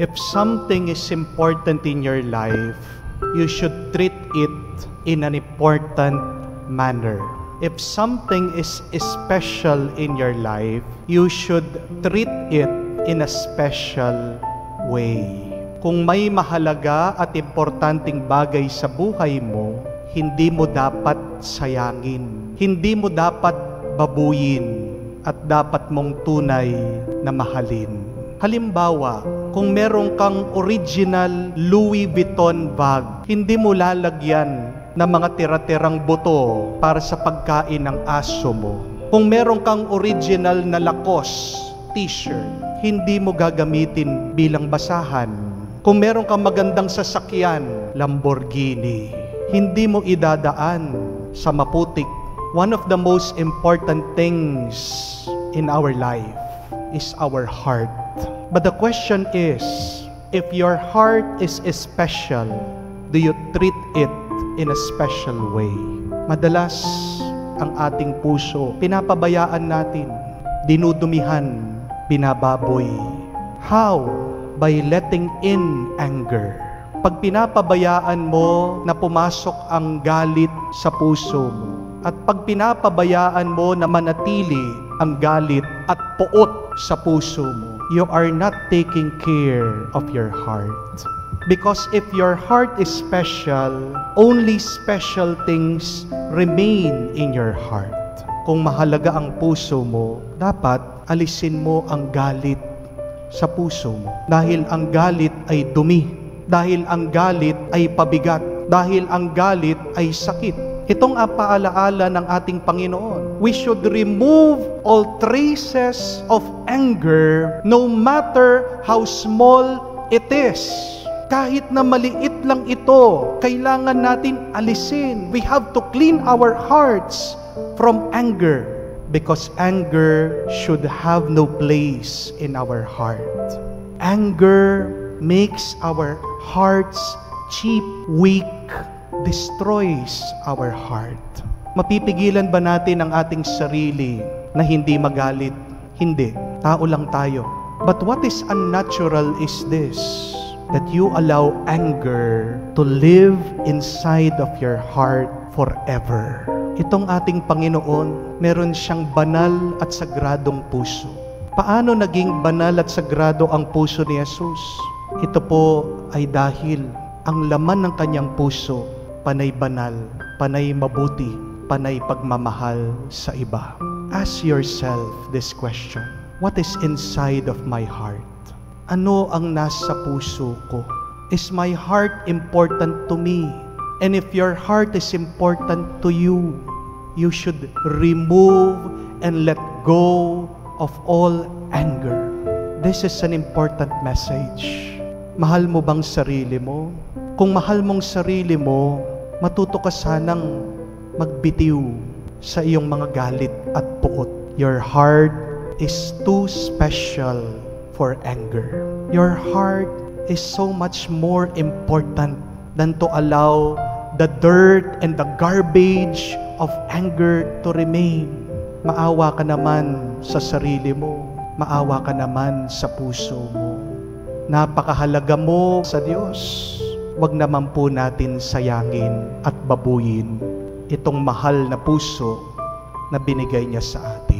If something is important in your life, you should treat it in an important manner. If something is special in your life, you should treat it in a special way. Kung may mahalaga at importanteng bagay sa buhay mo, hindi mo dapat sayangin. Hindi mo dapat babuyin at dapat mong tunay na mahalin. Halimbawa, kung meron kang original Louis Vuitton bag, hindi mo lalagyan ng mga tira-tirang buto para sa pagkain ng aso mo. Kung meron kang original na Lacoste t-shirt, hindi mo gagamitin bilang basahan. Kung meron kang magandang sasakyan, Lamborghini, hindi mo idadaan sa maputik. One of the most important things in our life is our heart. But the question is, if your heart is special, do you treat it in a special way? Madalas, ang ating puso, pinapabayaan natin, dinudumihan, binababoy. How? By letting in anger. Pag pinapabayaan mo na pumasok ang galit sa puso mo, at pag pinapabayaan mo na manatili ang galit at puot sa puso mo, you are not taking care of your heart. Because if your heart is special, only special things remain in your heart. Kung mahalaga ang puso mo, dapat alisin mo ang galit sa puso mo. Dahil ang galit ay dumi. Dahil ang galit ay pabigat. Dahil ang galit ay sakit. Itong paalaala ng ating Panginoon. We should remove all traces of anger no matter how small it is. Kahit na maliit lang ito, kailangan natin alisin. We have to clean our hearts from anger because anger should have no place in our heart. Anger makes our hearts cheap, weak, destroys our heart. Mapipigilan ba natin ang ating sarili na hindi magalit? Hindi. Tao lang tayo. But what is unnatural is this, that you allow anger to live inside of your heart forever. Itong ating Panginoon, meron siyang banal at sagradong puso. Paano naging banal at sagrado ang puso ni Jesus? Ito po ay dahil ang laman ng kanyang puso panay banal, panay mabuti, panay pagmamahal sa iba. Ask yourself this question. What is inside of my heart? Ano ang nasa puso ko? Is my heart important to me? And if your heart is important to you, you should remove and let go of all anger. This is an important message. Mahal mo bang sarili mo? Kung mahal mong sarili mo, matuto ka sanang magbitiw sa iyong mga galit at puot. Your heart is too special for anger. Your heart is so much more important than to allow the dirt and the garbage of anger to remain. Maawa ka naman sa sarili mo. Maawa ka naman sa puso mo. Napakahalaga mo sa Diyos. Huwag naman po natin sayangin at babuyin itong mahal na puso na binigay niya sa atin.